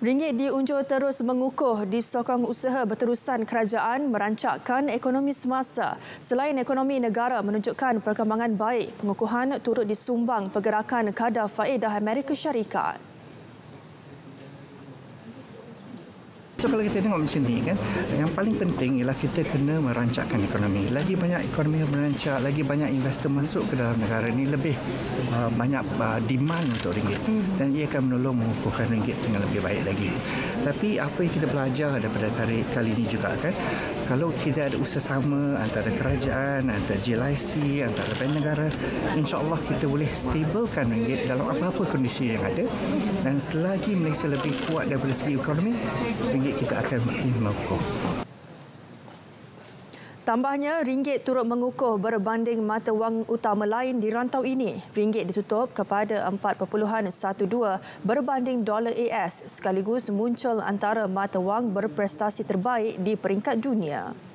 Ringgit diunjur terus mengukuh disokong usaha berterusan kerajaan merancakkan ekonomi semasa. Selain ekonomi negara menunjukkan perkembangan baik, pengukuhan turut disumbang pergerakan kadar faedah Amerika Syarikat. So kalau kita tengok macam ni kan, yang paling penting ialah kita kena merancakkan ekonomi. Lagi banyak ekonomi merancak, lagi banyak investor masuk ke dalam negara ini, lebih uh, banyak uh, demand untuk ringgit. Dan ia akan menolong mengukuhkan ringgit dengan lebih baik lagi. Tapi apa yang kita belajar daripada kali, kali ini juga kan, kalau kita ada usaha sama antara kerajaan, antara JLIC, antara bank negara, insya-Allah kita boleh stablekan ringgit dalam apa-apa kondisi yang ada. Dan selagi Malaysia lebih kuat daripada segi ekonomi, ringgit kita akan makin mengukuh. Tambahnya, ringgit turut mengukuh berbanding mata wang utama lain di rantau ini. Ringgit ditutup kepada 4.12 berbanding dolar AS sekaligus muncul antara mata wang berprestasi terbaik di peringkat dunia.